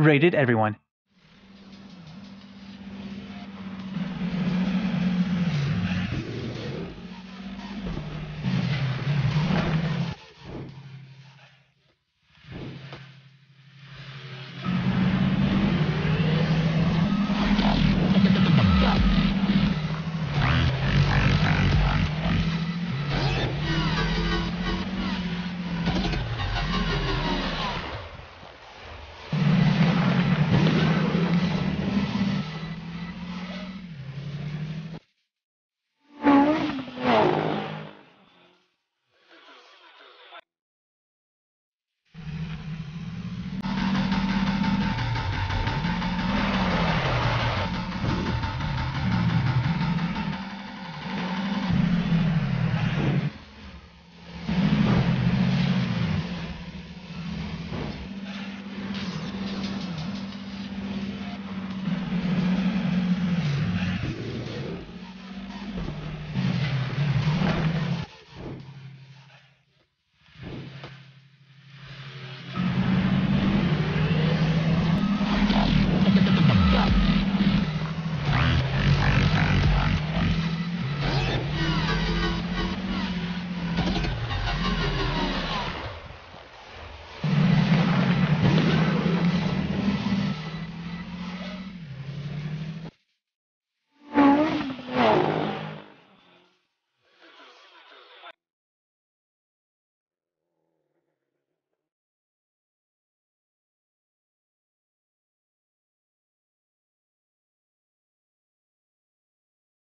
Rated everyone.